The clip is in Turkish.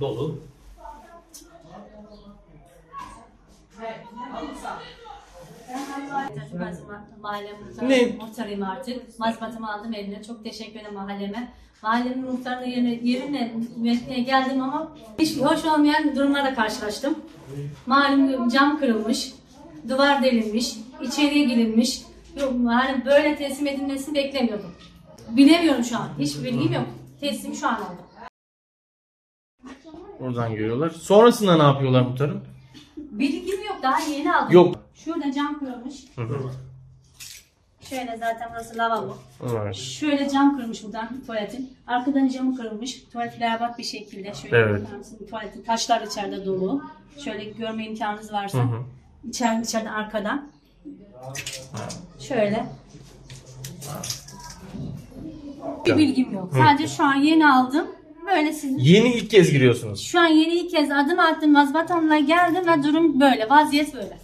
Dolu. Ne? muhtarıyım artık. Mazbatımı aldım eline. Çok teşekkür ederim mahalleme. Mahallemin muhtarının yerine, yerine yönetmeye geldim ama hiç hoş olmayan durumlarla karşılaştım. Malum cam kırılmış, duvar delinmiş, içeriye girilmiş. Yok, hani böyle teslim edilmesini beklemiyordum. Bilemiyorum şu an. Hiç bilgim yok. Teslim şu an aldım. Buradan görüyorlar. Sonrasında ne yapıyorlar muhtarım? Bilgim yok. Daha yeni aldım. Yok. Şurada cam kırılmış. Şöyle zaten burası lavabo. Evet. Şöyle cam kırmış buradan tuvaletin. Arkadan camı kırılmış. Tuvalet berbat bir şekilde. Şöyle Evet. bakar mısın? Tuvaletin taşlar içeride dolu. Şöyle görme imkanınız varsa. Hı hı. İçeride, içeride arkadan. Şöyle. Bir bilgim yok. Sadece şu an yeni aldım. Böyle sizin Yeni ilk kez giriyorsunuz. şu an yeni ilk kez adım attım. Mazbatamla geldim ve durum böyle. Vaziyet böyle.